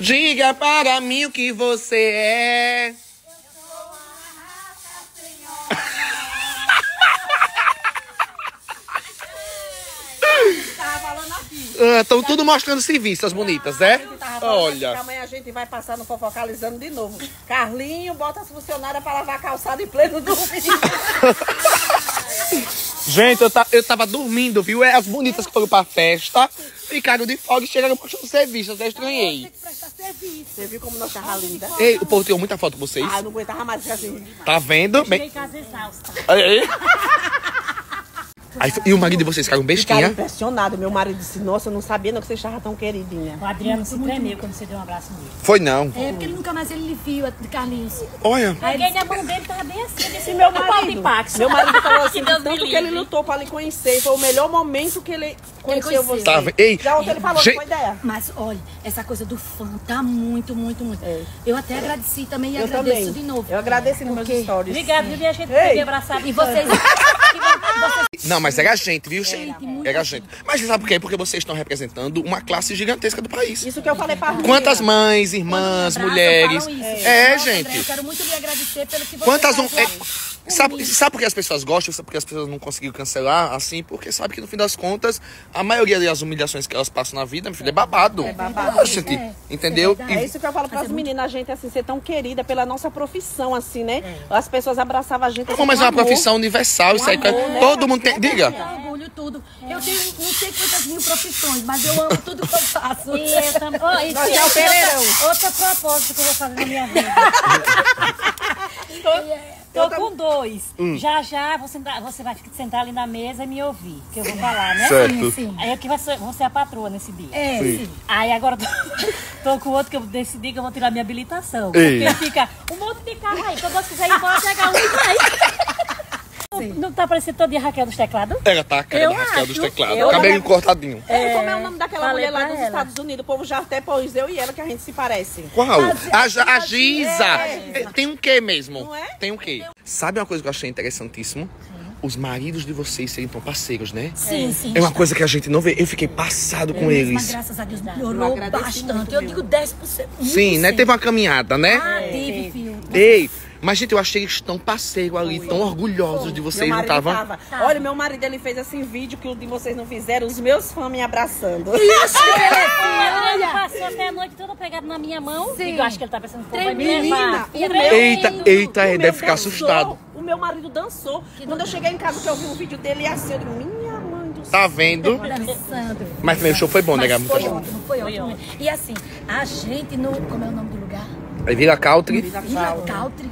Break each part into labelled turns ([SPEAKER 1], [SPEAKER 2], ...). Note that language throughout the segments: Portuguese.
[SPEAKER 1] Diga para mim o que você é.
[SPEAKER 2] Falando aqui.
[SPEAKER 1] Estão tudo mostrando serviço, as bonitas, né? Olha.
[SPEAKER 2] amanhã a gente vai passar no Fofocalizando de novo. Carlinho bota as funcionárias pra lavar a calçada em pleno domingo.
[SPEAKER 1] Gente, eu, ta- eu tava dormindo, viu? É, As bonitas que foram pra festa ficaram de folga e chegaram mostrando serviço. Eu até estranhei.
[SPEAKER 2] Você viu como nós tava linda?
[SPEAKER 1] Ei, o povo tirou muita foto com vocês.
[SPEAKER 2] Ah, eu não aguentava mais ficar assim.
[SPEAKER 1] Tá vendo? Bem...
[SPEAKER 3] Cheguei em casa exausta.
[SPEAKER 1] Aí, aí. Aí, e o marido de vocês ficaram
[SPEAKER 2] Ficaram
[SPEAKER 1] bestinha?
[SPEAKER 2] impressionados. Meu marido disse, nossa, eu não sabia não que você estava tão queridinha.
[SPEAKER 3] O Adriano se tremeu quando você deu um abraço nele.
[SPEAKER 1] Foi não.
[SPEAKER 4] É, porque ele nunca mais ele viu a de Carlinhos.
[SPEAKER 1] Olha.
[SPEAKER 3] Peguei na mão dele, tava bem assim. Desse
[SPEAKER 2] E meu
[SPEAKER 3] "É pau de
[SPEAKER 2] marido,
[SPEAKER 3] Pax."
[SPEAKER 2] meu marido falou assim,
[SPEAKER 3] Que Deus
[SPEAKER 2] tanto que ele lutou pra lhe conhecer. Foi o melhor momento que ele conheceu
[SPEAKER 4] conheceu.
[SPEAKER 2] você.
[SPEAKER 1] Tá, ei,
[SPEAKER 2] Já ontem ele falou,
[SPEAKER 1] gente-
[SPEAKER 2] foi ideia.
[SPEAKER 4] Mas olha, essa coisa do fã tá muito, muito, muito.
[SPEAKER 2] É.
[SPEAKER 4] Eu até agradeci também e
[SPEAKER 2] Eu
[SPEAKER 4] agradeço
[SPEAKER 2] também.
[SPEAKER 4] de novo.
[SPEAKER 2] Eu agradeço nos meus
[SPEAKER 4] Porque-
[SPEAKER 2] stories.
[SPEAKER 3] Obrigada, viu? A gente
[SPEAKER 2] Ei.
[SPEAKER 3] peguei abraçado.
[SPEAKER 4] E vocês.
[SPEAKER 1] Não, mas era a gente, viu? Era a gente. Mas sabe por quê? Porque vocês estão representando uma classe gigantesca do país.
[SPEAKER 2] Isso que eu falei pra
[SPEAKER 1] Quantas mães, irmãs,
[SPEAKER 4] me
[SPEAKER 1] mulheres. É,
[SPEAKER 4] Nossa,
[SPEAKER 1] gente.
[SPEAKER 4] Eu quero muito lhe agradecer pelo que você
[SPEAKER 1] Quantas um. é, sabe, sabe por que as pessoas gostam? Sabe por que as pessoas não conseguiram cancelar? Assim, porque sabe que no fim das contas, a maioria das humilhações que elas passam na vida, meu filho, é babado. É
[SPEAKER 2] babado.
[SPEAKER 1] gente,
[SPEAKER 4] É,
[SPEAKER 1] entendeu?
[SPEAKER 4] isso é
[SPEAKER 1] E-
[SPEAKER 2] É isso que eu falo pras meninas, a gente assim, ser tão querida pela nossa profissão, assim, né? As pessoas abraçavam a gente assim,
[SPEAKER 1] mas é uma
[SPEAKER 2] amor.
[SPEAKER 1] profissão universal, isso aí.
[SPEAKER 2] Um amor, né?
[SPEAKER 1] Todo mundo tem.
[SPEAKER 4] Eu
[SPEAKER 1] Diga.
[SPEAKER 4] orgulho tudo. Eu tenho não sei quantas mil profissões, mas eu amo tudo que eu faço.
[SPEAKER 3] E eu também. Ó, e
[SPEAKER 2] Nós é o
[SPEAKER 3] outra- propósito que eu vou fazer na minha vida. Tô com dois.
[SPEAKER 1] Hum.
[SPEAKER 3] Já já você, você vai sentar ali na mesa e me ouvir, que eu vou falar, né?
[SPEAKER 1] Certo.
[SPEAKER 4] Sim, sim.
[SPEAKER 3] Aí eu que vai ser, vou ser a patroa nesse dia.
[SPEAKER 4] É, sim.
[SPEAKER 3] Aí agora tô, tô com outro que eu decidi que eu vou tirar minha habilitação.
[SPEAKER 1] Ei.
[SPEAKER 3] Porque fica um monte de carro aí. Quando você quiser ir embora, pega um e vai. Não tá parecendo todo dia Raquel dos teclados?
[SPEAKER 1] Era tá, a cara
[SPEAKER 3] Eu
[SPEAKER 1] da Raquel dos
[SPEAKER 3] acho.
[SPEAKER 1] teclados.
[SPEAKER 2] Eu-
[SPEAKER 1] Cabelinho cortadinho.
[SPEAKER 2] É, como é o nome daquela
[SPEAKER 3] falei
[SPEAKER 2] mulher lá dos
[SPEAKER 3] ela.
[SPEAKER 2] Estados Unidos? O povo já até pôs eu e ela que a gente se parece.
[SPEAKER 1] Qual? A, Ja- a Giza.
[SPEAKER 2] É.
[SPEAKER 1] É, Tem um quê mesmo?
[SPEAKER 2] Não é?
[SPEAKER 1] Tem um quê? Sabe uma coisa que eu achei interessantíssimo? Os maridos de vocês serem tão parceiros, né?
[SPEAKER 4] Sim, sim.
[SPEAKER 1] É uma coisa que a gente não vê. Eu fiquei passado com
[SPEAKER 4] Mas
[SPEAKER 1] eles.
[SPEAKER 4] graças a Deus
[SPEAKER 2] Eu
[SPEAKER 4] melhorou bastante. Eu digo 10%.
[SPEAKER 1] Sim, né?
[SPEAKER 4] 1%.
[SPEAKER 1] Teve uma caminhada, né?
[SPEAKER 4] Ah, teve, filho.
[SPEAKER 1] Ei, mas gente, eu achei eles tão parceiros ali, tão orgulhosos de vocês,
[SPEAKER 2] meu
[SPEAKER 1] não estavam?
[SPEAKER 2] tava. Olha, meu marido ele fez assim vídeo que o de vocês não fizeram, os meus fãs me abraçando.
[SPEAKER 3] Ele passou até a noite toda pegado na minha mão.
[SPEAKER 4] Sim.
[SPEAKER 3] Eu acho que ele tá pensando que vai me levar.
[SPEAKER 1] Eita, eita,
[SPEAKER 2] o
[SPEAKER 1] é, deve ficar
[SPEAKER 2] dançou,
[SPEAKER 1] assustado.
[SPEAKER 2] O meu marido dançou. Quando eu cheguei em casa que eu vi um vídeo dele assim, eu digo, minha mãe do céu.
[SPEAKER 1] Tá vendo?
[SPEAKER 4] Dançando.
[SPEAKER 1] Mas também o show foi bom, né?
[SPEAKER 4] Mas
[SPEAKER 1] Muita
[SPEAKER 4] foi ótimo, foi ótimo. E assim, a gente no. Como é o nome do lugar?
[SPEAKER 1] Aí vira country,
[SPEAKER 4] Vila Country.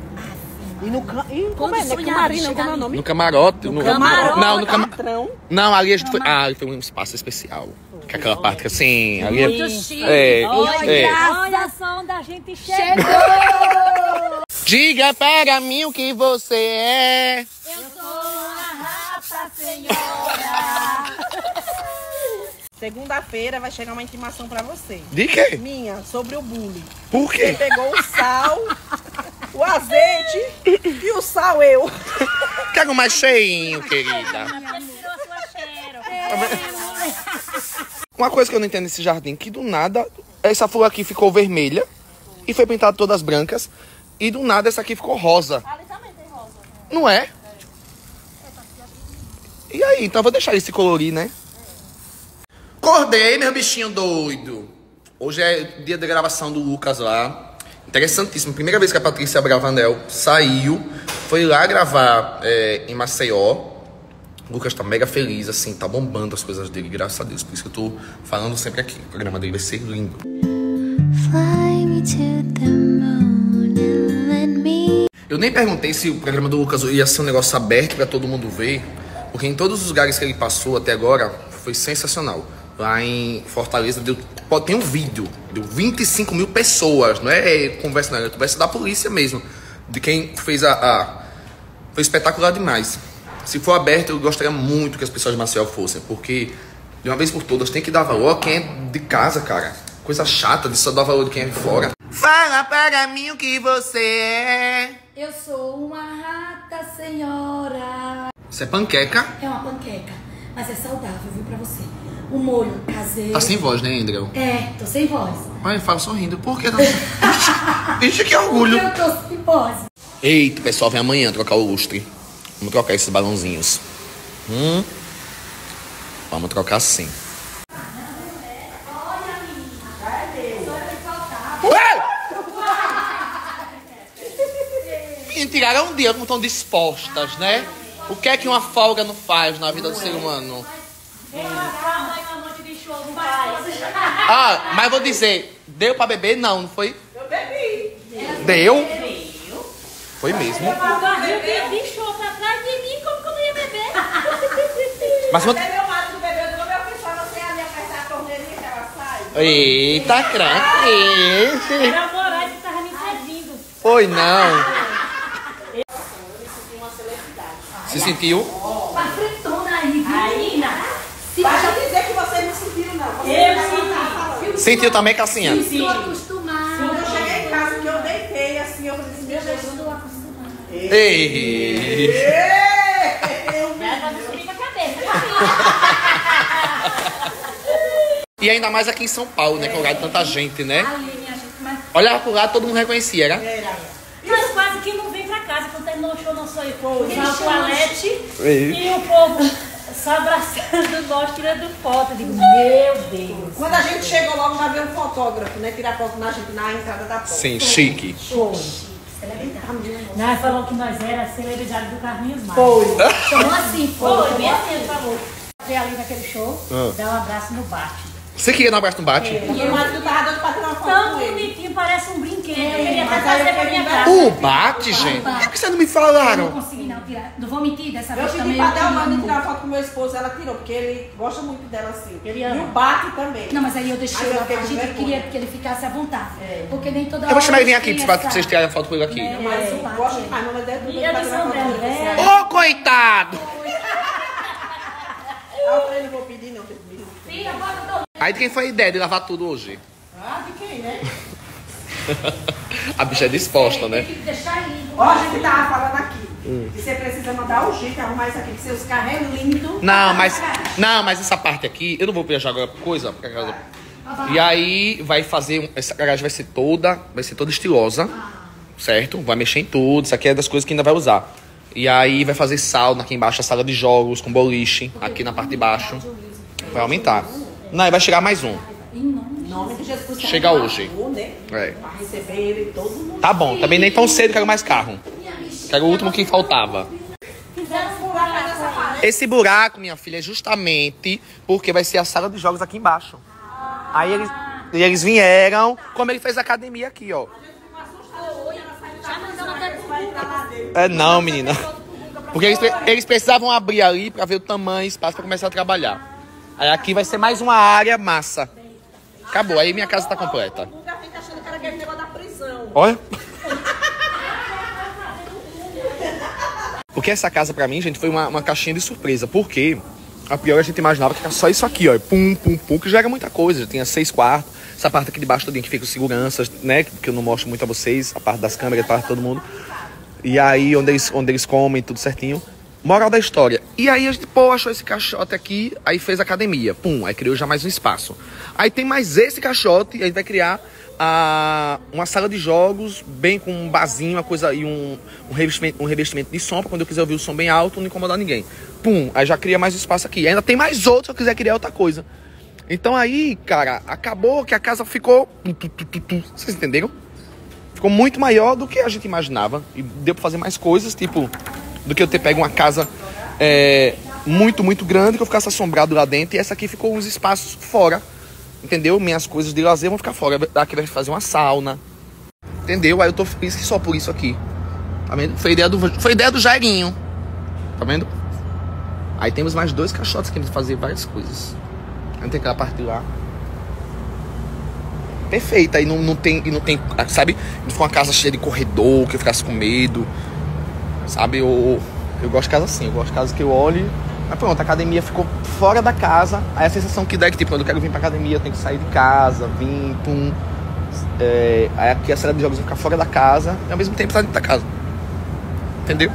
[SPEAKER 2] E no can... e como é, né? Camarina,
[SPEAKER 4] chegar
[SPEAKER 2] como é o nome?
[SPEAKER 1] no camarote. No,
[SPEAKER 2] Camarote,
[SPEAKER 1] Não, no camarote.
[SPEAKER 2] patrão.
[SPEAKER 1] Não, ali a gente foi. Ah, foi um espaço especial. Que é aquela parte que assim. Ali é.
[SPEAKER 4] Muito chique.
[SPEAKER 1] É,
[SPEAKER 3] Olha,
[SPEAKER 1] é.
[SPEAKER 3] olha só onde a gente chega.
[SPEAKER 1] Diga para mim o que você é.
[SPEAKER 2] Segunda-feira vai chegar uma intimação pra você.
[SPEAKER 1] De quê?
[SPEAKER 2] Minha, sobre o bullying.
[SPEAKER 1] Por
[SPEAKER 2] Você
[SPEAKER 1] quê?
[SPEAKER 2] pegou o sal, o azeite e o sal eu.
[SPEAKER 1] Quero mais cheinho, querida.
[SPEAKER 3] Cheiro.
[SPEAKER 1] Uma coisa que eu não entendo nesse jardim, que do nada essa flor aqui ficou vermelha e foi pintada todas brancas. E do nada essa aqui ficou rosa. Não é? E aí, então eu vou deixar ele se colorir, né? Acordei, meu bichinho doido. Hoje é dia da gravação do Lucas lá. Interessantíssimo. Primeira vez que a Patrícia Bravanel saiu. Foi lá gravar é, em Maceió. O Lucas tá mega feliz, assim, tá bombando as coisas dele, graças a Deus. Por isso que eu tô falando sempre aqui. O programa dele vai ser lindo.
[SPEAKER 5] Fly me to the moon and let me
[SPEAKER 1] Eu nem perguntei se o programa do Lucas ia ser um negócio aberto pra todo mundo ver, porque em todos os lugares que ele passou até agora foi sensacional. Lá em Fortaleza deu, tem um vídeo, deu 25 mil pessoas, não é conversa não, é conversa da polícia mesmo, de quem fez a, a- foi espetacular demais. Se for aberto, eu gostaria muito que as pessoas de Maceió fossem, porque de uma vez por todas tem que dar valor a quem é de casa, cara. Coisa chata de só dar valor de quem é de fora. Fala para mim o que você é.
[SPEAKER 4] Eu sou uma rata, senhora.
[SPEAKER 1] Isso é panqueca.
[SPEAKER 4] É uma panqueca, mas é saudável, viu, pra você. o molho caseiro.
[SPEAKER 1] Tá sem voz, né, Andrew?
[SPEAKER 4] É, tô sem voz.
[SPEAKER 1] Olha, fala sorrindo. Por que? Tá... Ixi, que orgulho.
[SPEAKER 4] Porque eu tô sem voz.
[SPEAKER 1] Eita, pessoal, vem amanhã trocar o lustre. Vamos trocar esses balãozinhos. Hum. Vamos trocar sim. Ué! Tiraram um dia como estão dispostas, né? O que é que uma folga não faz na vida do ser humano? Ah, mas vou dizer, deu pra beber? Não, não foi?
[SPEAKER 2] Eu bebi.
[SPEAKER 1] Deu? Foi mesmo.
[SPEAKER 3] O que bichou pra trás de mim, como que eu não ia beber?
[SPEAKER 1] Mas quando...
[SPEAKER 2] Até meu marido bebeu, como eu pra você ali apertar a torneirinha que ela sai.
[SPEAKER 1] Eita, craque!
[SPEAKER 3] Era o Moraes que tava me servindo.
[SPEAKER 1] Foi não. Se sentiu?
[SPEAKER 4] Uma fritona aí, viu?
[SPEAKER 3] Aí, na.
[SPEAKER 2] Basta dizer que vocês não sentiram, não.
[SPEAKER 3] Eu
[SPEAKER 2] não
[SPEAKER 3] senti.
[SPEAKER 1] Sentiu também, Cassinha?
[SPEAKER 4] Estou acostumada.
[SPEAKER 2] Quando eu cheguei em casa, que eu deitei assim, eu falei assim, meu Deus.
[SPEAKER 4] Estou
[SPEAKER 1] Ei!
[SPEAKER 2] Eu
[SPEAKER 3] a cabeça.
[SPEAKER 1] E ainda mais aqui em São Paulo, né? Que é um lugar de tanta gente, né?
[SPEAKER 4] Ali, minha gente, mas
[SPEAKER 1] Olhava pro lado, todo mundo reconhecia, era?
[SPEAKER 3] Mas quase que não vem pra casa. Quando terminou o show, não sou eu. O toalete
[SPEAKER 1] Ei.
[SPEAKER 3] e o povo só abraçando nós, tirando foto. Eu digo, meu Deus.
[SPEAKER 2] Quando a gente chegou logo, já veio um fotógrafo, né? Tirar foto na gente na entrada da porta.
[SPEAKER 1] Sim, chique.
[SPEAKER 3] Nós falou que nós era celebridade do Carlinhos Maia.
[SPEAKER 2] Foi.
[SPEAKER 4] chamou assim,
[SPEAKER 3] Foi,
[SPEAKER 4] foi.
[SPEAKER 3] bem assim ele falou. Fui ali naquele show,
[SPEAKER 1] Ah.
[SPEAKER 3] dá um abraço no bate.
[SPEAKER 1] Você queria dar um abraço no bate?
[SPEAKER 2] E meu marido tava doido pra tirar uma foto
[SPEAKER 3] Tão
[SPEAKER 2] com ele.
[SPEAKER 3] bonitinho, parece um brinquedo. Eu queria até
[SPEAKER 2] mas aí eu
[SPEAKER 3] pra minha
[SPEAKER 2] queria
[SPEAKER 3] casa.
[SPEAKER 1] O bate, gente? Por que vocês não me
[SPEAKER 4] Eu não
[SPEAKER 1] falaram?
[SPEAKER 4] consegui não tirar. Não vou mentir, dessa
[SPEAKER 2] Eu
[SPEAKER 4] vez
[SPEAKER 2] pedi
[SPEAKER 4] também.
[SPEAKER 2] pra
[SPEAKER 4] eu queria
[SPEAKER 2] Delmane
[SPEAKER 4] muito.
[SPEAKER 2] tirar foto com meu esposo, ela tirou, porque ele gosta muito dela assim.
[SPEAKER 3] Ele
[SPEAKER 2] e
[SPEAKER 3] ama.
[SPEAKER 2] o bate também.
[SPEAKER 4] Não, mas aí eu deixei
[SPEAKER 2] eu
[SPEAKER 4] pra
[SPEAKER 2] com
[SPEAKER 4] gente, eu
[SPEAKER 2] vergonha.
[SPEAKER 4] queria que ele ficasse à vontade. Porque nem toda
[SPEAKER 1] Eu vou chamar ele vir aqui pra vocês tirarem foto com ele aqui.
[SPEAKER 2] Não, mas eu
[SPEAKER 4] É.
[SPEAKER 2] gosto é
[SPEAKER 3] E a
[SPEAKER 2] pra
[SPEAKER 3] de
[SPEAKER 2] tirar
[SPEAKER 3] São
[SPEAKER 2] foto
[SPEAKER 3] Belo,
[SPEAKER 2] com
[SPEAKER 3] né?
[SPEAKER 2] você.
[SPEAKER 1] Ô, coitado!
[SPEAKER 2] Ah, eu falei, não vou pedir, não. tem
[SPEAKER 4] bota
[SPEAKER 1] Aí de quem foi a ideia de lavar tudo hoje?
[SPEAKER 2] Ah, de quem, né?
[SPEAKER 1] A bicha é disposta,
[SPEAKER 4] Tem
[SPEAKER 1] né?
[SPEAKER 4] que deixar lindo.
[SPEAKER 2] Ó, a gente tava falando aqui.
[SPEAKER 1] Hum.
[SPEAKER 2] Que você precisa mandar o jeito, arrumar isso aqui, que seus carros é lindo.
[SPEAKER 1] Não, mas. Não, mas essa parte aqui, eu não vou viajar agora por coisa. pra casa. E aí vai fazer. um- Essa garagem vai ser toda. Vai ser toda estilosa. Certo? Vai mexer em tudo. Isso aqui é das coisas que ainda vai usar. E aí vai fazer sauna aqui embaixo, a sala de jogos, com boliche, aqui na parte de baixo. Vai aumentar. Não, e vai chegar mais um.
[SPEAKER 2] Em nome de Jesus.
[SPEAKER 1] Chega hoje.
[SPEAKER 2] Né?
[SPEAKER 1] É.
[SPEAKER 2] Pra receber ele todo mundo.
[SPEAKER 1] Tá bom, também nem tão cedo quero mais carro. Quero o último que faltava. Esse buraco, minha filha, é justamente porque vai ser a sala de jogos aqui embaixo. Aí eles, e eles vieram, como ele fez academia aqui, ó. É não, menina. Porque eles, eles precisavam abrir ali pra ver o tamanho e espaço pra começar a trabalhar. Aí aqui vai ser mais uma área massa. Acabou, aí minha casa tá completa.
[SPEAKER 2] O lugar fica achando que era aquele negócio da prisão.
[SPEAKER 1] Olha. Porque essa casa, pra mim, gente, foi uma, uma caixinha de surpresa. Porque a pior a gente imaginava que era só isso aqui, ó. Pum, pum, pum, que já era muita coisa. Já tinha seis quartos. Essa parte aqui de baixo todinha que fica os seguranças, né? Que eu não mostro muito a vocês. A parte das câmeras, a parte de todo mundo. E aí, onde eles, onde eles comem, tudo certinho. Moral da história. E aí a gente, pô, achou esse caixote aqui, aí fez academia. Pum, aí criou já mais um espaço. Aí tem mais esse caixote, e a gente vai criar a, uma sala de jogos, bem com um barzinho, uma coisa e um, um, revestimento, um revestimento de som, pra quando eu quiser ouvir o som bem alto, não incomodar ninguém. Pum, aí já cria mais espaço aqui. Ainda tem mais outro se eu quiser criar outra coisa. Então aí, cara, acabou que a casa ficou. Vocês entenderam? ficou muito maior do que a gente imaginava. E deu pra fazer mais coisas, tipo, do que eu ter pego uma casa é, muito, muito grande, que eu ficasse assombrado lá dentro. E essa aqui ficou uns espaços fora. Entendeu? Minhas coisas de lazer vão ficar fora. Aqui vai fazer uma sauna. Entendeu? Aí eu tô feliz só por isso aqui. Tá vendo? Foi ideia do, foi ideia do Jairinho. Tá vendo? Aí temos mais dois caixotes que gente fazer várias coisas. Aí tem aquela parte lá perfeita. E não, não tem, e não tem, sabe? Não foi uma casa cheia de corredor, que eu ficasse com medo. Sabe? Eu, eu gosto de casa assim, eu gosto de casa que eu olhe. Mas pronto, a academia ficou fora da casa. Aí a sensação que dá é que, tipo, quando eu quero vir pra academia, eu tenho que sair de casa, vir, pum. É, aí aqui a sala de jogos vai ficar fora da casa e ao mesmo tempo tá dentro da casa. Entendeu?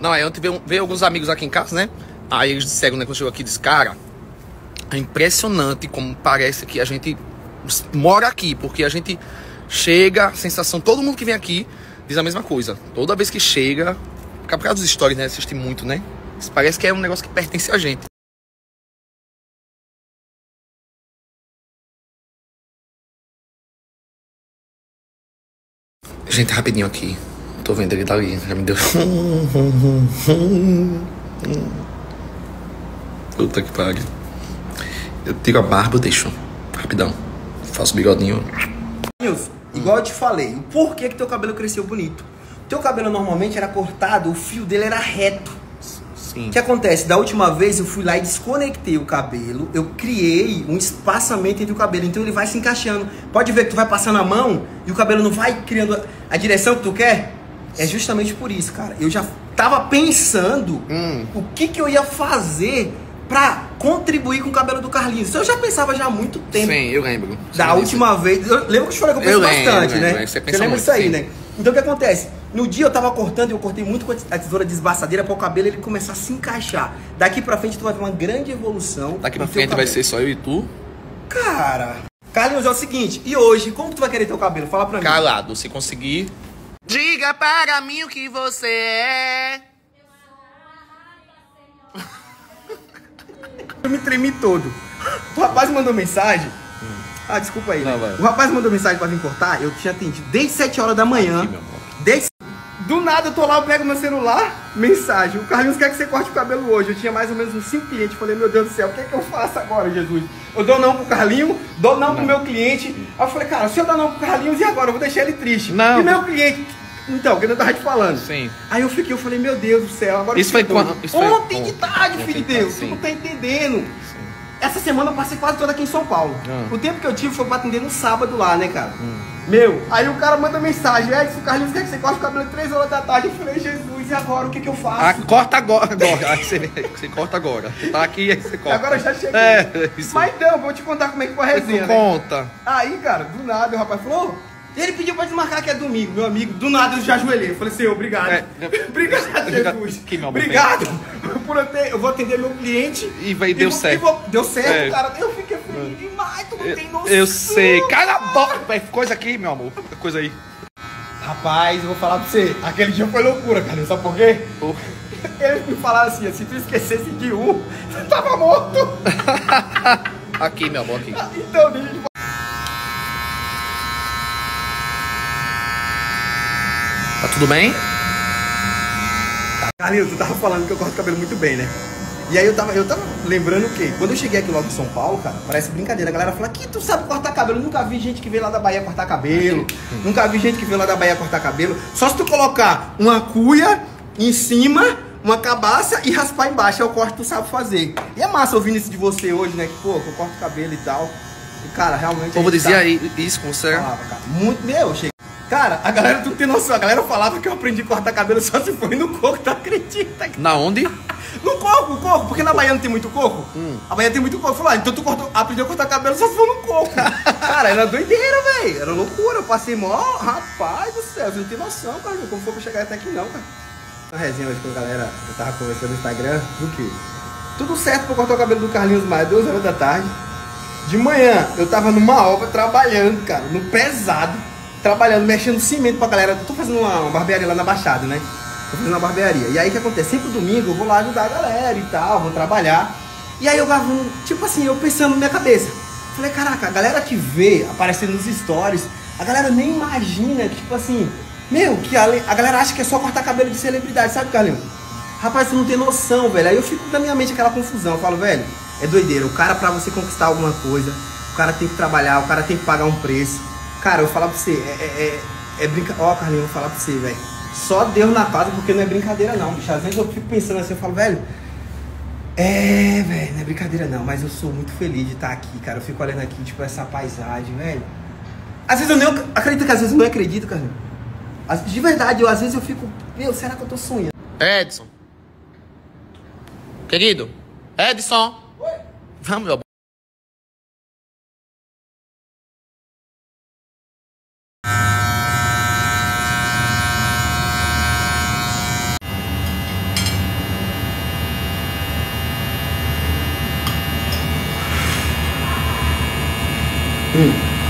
[SPEAKER 1] Não, aí ontem veio, veio alguns amigos aqui em casa, né? Aí eles disseram, né, quando chegou aqui, disse, cara, É impressionante como parece que a gente mora aqui, porque a gente chega, sensação, todo mundo que vem aqui diz a mesma coisa. Toda vez que chega, por causa dos stories, né? Assiste muito, né? Parece que é um negócio que pertence a gente. Gente, rapidinho aqui. Tô vendo ele dali. Já me deu. Puta que pariu. Eu tiro a barba, eu deixo. Rapidão. Faço bigodinho.
[SPEAKER 6] Nilson, igual eu te falei, o porquê que teu cabelo cresceu bonito. Teu cabelo normalmente era cortado, o fio dele era reto.
[SPEAKER 1] Sim.
[SPEAKER 6] O que acontece? Da última vez eu fui lá e desconectei o cabelo, eu criei um espaçamento entre o cabelo, então ele vai se encaixando. Pode ver que tu vai passando a mão e o cabelo não vai criando a- direção que tu quer? É justamente por isso, cara. Eu já tava pensando
[SPEAKER 1] Hum.
[SPEAKER 6] o que que eu ia fazer pra contribuir com o cabelo do Carlinhos. Isso eu já pensava já há muito tempo.
[SPEAKER 1] Sim, eu lembro.
[SPEAKER 6] Da última vez. Eu, lembra que eu falei que eu penso
[SPEAKER 1] Eu lembro,
[SPEAKER 6] bastante,
[SPEAKER 1] lembro,
[SPEAKER 6] né?
[SPEAKER 1] você
[SPEAKER 6] Você
[SPEAKER 1] pensa
[SPEAKER 6] lembra
[SPEAKER 1] muito,
[SPEAKER 6] disso aí,
[SPEAKER 1] sim.
[SPEAKER 6] né? Então o que acontece? No dia eu tava cortando e eu cortei muito com a tesoura desbaçadeira para o cabelo ele começar a se encaixar. Daqui pra frente tu vai ver uma grande evolução.
[SPEAKER 1] Daqui pra frente vai ser só eu e tu.
[SPEAKER 6] Cara. Carlinhos, é o seguinte, e hoje, como tu vai querer teu cabelo? Fala pra mim.
[SPEAKER 1] Calado, se conseguir. Diga para mim o que você é.
[SPEAKER 6] Eu me tremi todo. O rapaz mandou mensagem. Ah, desculpa aí.
[SPEAKER 1] Hum. Não,
[SPEAKER 6] né? O rapaz mandou mensagem pra vir cortar, eu tinha atendido desde 7 horas da manhã.
[SPEAKER 1] Aqui, meu amor.
[SPEAKER 6] Desde... Do nada eu tô lá, eu pego meu celular, mensagem. O Carlinhos quer que você corte o cabelo hoje. Eu tinha mais ou menos uns 5 clientes. Falei, meu Deus do céu, o que é que eu faço agora, Jesus? Eu dou não pro Carlinhos, dou não, pro meu cliente. Aí eu falei, cara, se eu dar não pro Carlinhos, e agora? Eu vou deixar ele triste.
[SPEAKER 1] Não.
[SPEAKER 6] E meu cliente. Então, o que eu tava te falando.
[SPEAKER 1] Sim.
[SPEAKER 6] Aí eu fiquei, eu falei, meu Deus do céu, agora
[SPEAKER 1] Isso foi quando- isso foi
[SPEAKER 6] Ontem de tarde,
[SPEAKER 1] Ontem
[SPEAKER 6] filho de
[SPEAKER 1] de
[SPEAKER 6] Deus.
[SPEAKER 1] tarde,
[SPEAKER 6] Tu não
[SPEAKER 1] sim.
[SPEAKER 6] tá entendendo. Essa semana eu passei quase toda aqui em São Paulo.
[SPEAKER 1] Ah.
[SPEAKER 6] O tempo que eu tive foi pra atender no sábado lá, né, cara?
[SPEAKER 1] Hum.
[SPEAKER 6] Meu, aí o cara manda mensagem, Edson, o Carlinhos quer que você corte o cabelo 3 horas da tarde. Eu falei, Jesus, e agora o que que eu faço?
[SPEAKER 1] Ah, corta agora, agora. Aí você, você corta agora. Tá aqui, aí você corta.
[SPEAKER 6] Agora já cheguei.
[SPEAKER 1] É, isso.
[SPEAKER 6] Mas então, vou te contar como é que foi a resenha, né?
[SPEAKER 1] Conta.
[SPEAKER 6] Aí, cara, do nada o rapaz falou. Ele pediu pra desmarcar que é domingo, meu amigo. Do nada eu já ajoelhei. Eu falei, Senhor, obrigado.
[SPEAKER 1] É,
[SPEAKER 6] obrigado, Jesus.
[SPEAKER 1] Que meu
[SPEAKER 6] obrigado por eu ter. Eu vou atender meu cliente.
[SPEAKER 1] E vai- deu
[SPEAKER 6] vou-
[SPEAKER 1] certo.
[SPEAKER 6] vou- deu certo,
[SPEAKER 1] É.
[SPEAKER 6] cara. Eu fiquei feliz demais, tu não tem noção.
[SPEAKER 1] Eu sei. Cala a boca. Coisa aqui, meu amor. Coisa aí.
[SPEAKER 6] Rapaz, eu vou falar pra você. Aquele dia foi loucura, cara. Sabe por quê?
[SPEAKER 1] Oh.
[SPEAKER 6] Eles me falaram assim: se tu esquecesse de um, você tava morto.
[SPEAKER 1] Aqui, meu amor, aqui.
[SPEAKER 6] Então, deixa eu te
[SPEAKER 1] Tá tudo bem?
[SPEAKER 6] Carlinhos, tu tava falando que eu corto o cabelo muito bem, né? E aí eu tava, eu tava lembrando o quê? Quando eu cheguei aqui logo em São Paulo, cara, parece brincadeira. A galera fala que tu sabe cortar cabelo. Eu nunca vi gente que veio lá da Bahia cortar cabelo. Nunca vi gente que veio lá da Bahia cortar cabelo. Só se tu colocar uma cuia em cima, uma cabaça e raspar embaixo. É o corte que tu sabe fazer. E é massa ouvindo isso de você hoje, né? Que, pô, que eu corto cabelo e tal. E, cara, realmente...
[SPEAKER 1] O povo
[SPEAKER 6] a gente
[SPEAKER 1] dizia
[SPEAKER 6] tá-
[SPEAKER 1] aí isso com você.
[SPEAKER 6] Falava, cara. Muito, meu, cheguei. Cara, a galera, tu não tem noção, a galera falava que eu aprendi a cortar cabelo só se foi no coco, tu acredita?
[SPEAKER 1] Na onde?
[SPEAKER 6] No coco, coco, porque na Bahia não tem muito coco. A Bahia tem muito coco. Falou, ah, então tu cortou, aprendeu a cortar cabelo só se for no coco. Cara, era doideira, velho. Era loucura. Eu passei mó. Rapaz do céu, você não tem noção, cara. Como foi pra chegar até aqui, não, cara. Uma resenha hoje com a galera, eu tava conversando no Instagram, do quê? Tudo certo pra cortar o cabelo do Carlinhos Maia, duas horas da tarde. De manhã, eu tava numa obra trabalhando, cara, no pesado, trabalhando, mexendo cimento pra galera. Eu tô fazendo uma, uma barbearia lá na Baixada, né? Tô fazendo uma barbearia. E aí o que acontece? Sempre domingo eu vou lá ajudar a galera e tal, vou trabalhar. E aí eu gravo, tipo assim, eu pensando na minha cabeça. Falei, caraca, a galera que vê aparecendo nos stories, a galera nem imagina, tipo assim, meu, que a, a galera acha que é só cortar cabelo de celebridade, sabe, Carlinhos? Rapaz, você não tem noção, velho. Aí eu fico na minha mente aquela confusão. Eu falo, velho, é doideira. O cara, pra você conquistar alguma coisa, o cara tem que trabalhar, o cara tem que pagar um preço. Cara, eu vou falar pra você, é, é, é, é brinca... Ó, Carlinhos, eu vou falar pra você, velho. Só Deus na casa, porque não é brincadeira, não, bicho. Às vezes eu fico pensando assim, eu falo, velho. É, velho, não é brincadeira não, mas eu sou muito feliz de estar aqui, cara. Eu fico olhando aqui, tipo, essa paisagem, velho. Às vezes eu nem acredito que às vezes eu não acredito, cara. De verdade, eu, às vezes eu fico, meu, será que eu tô sonhando?
[SPEAKER 1] Edson. Querido. Edson. Vamos, meu amor.